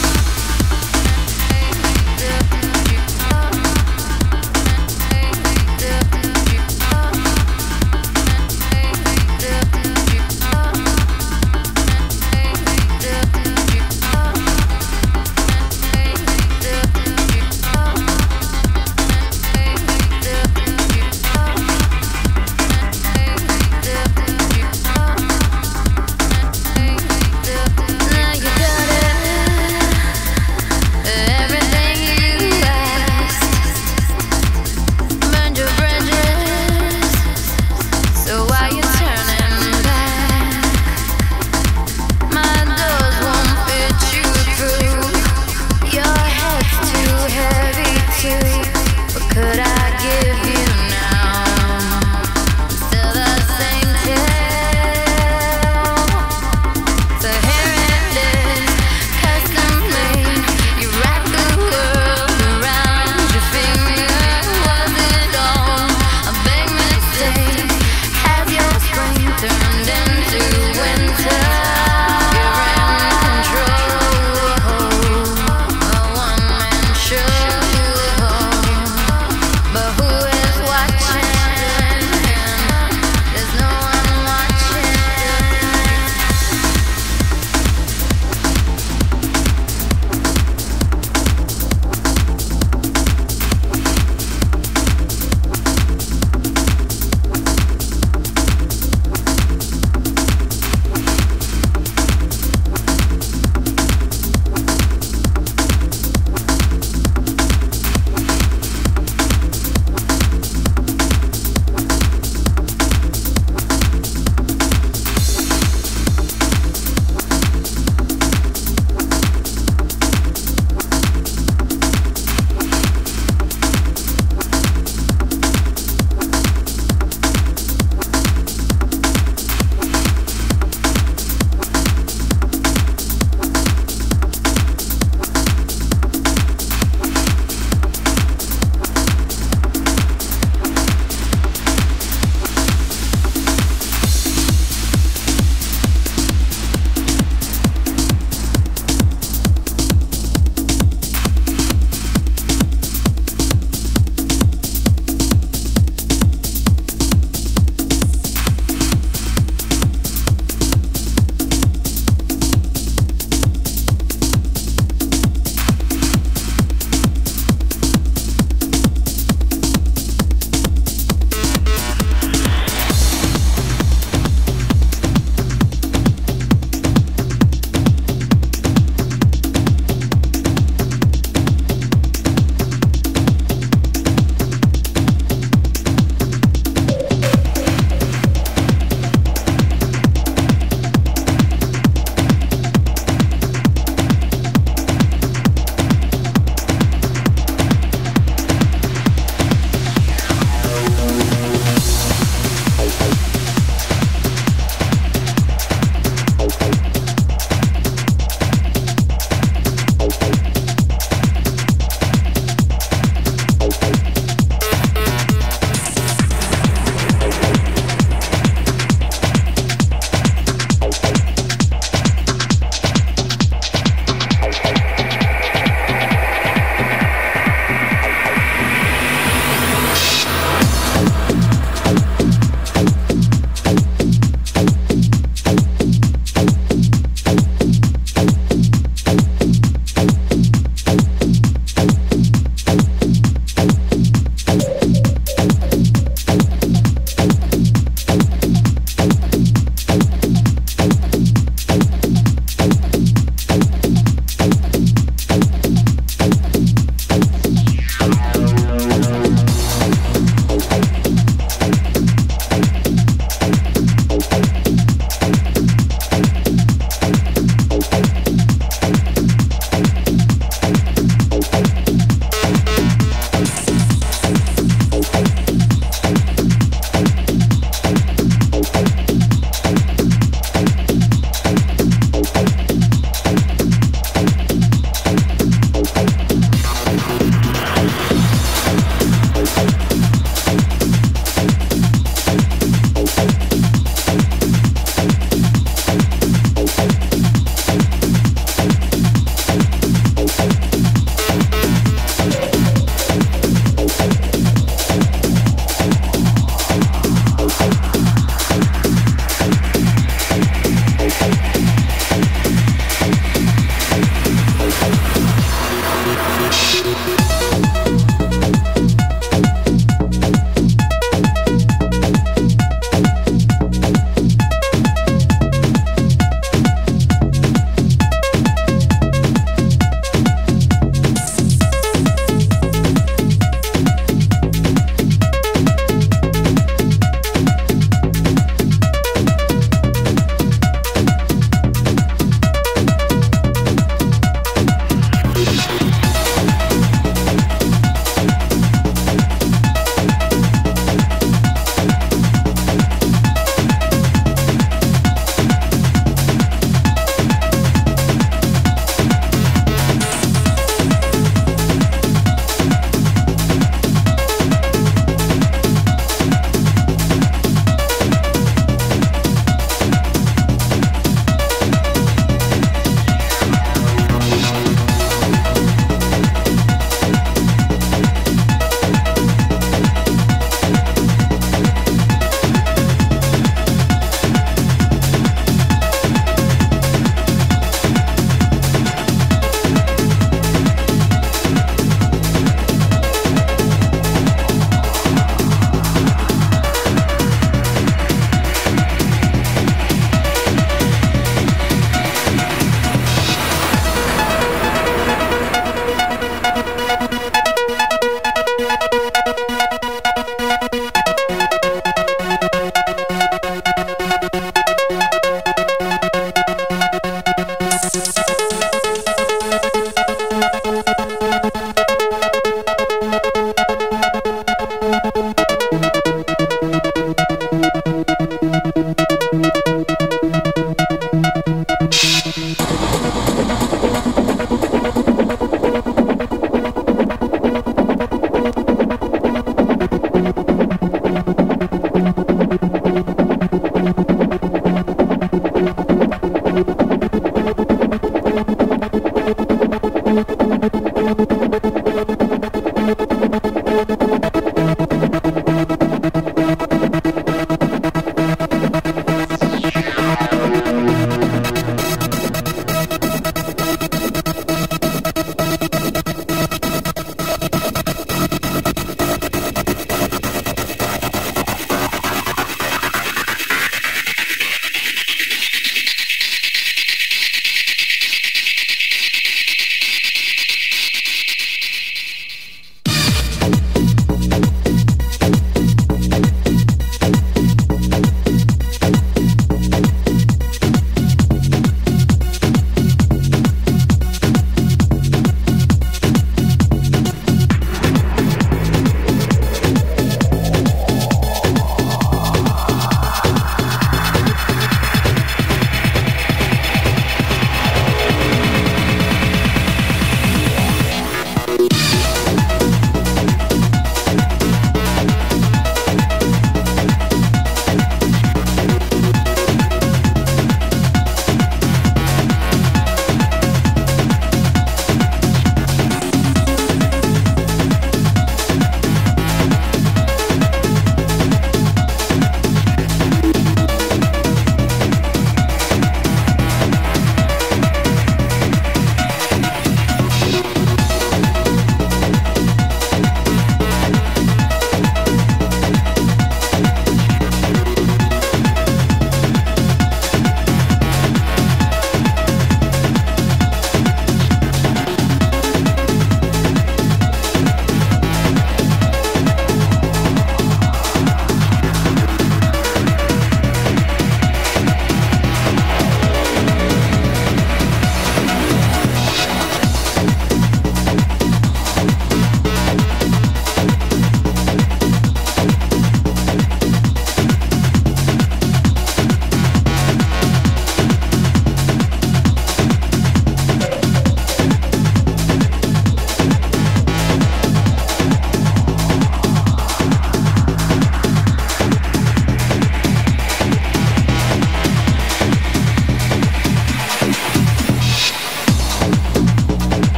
do,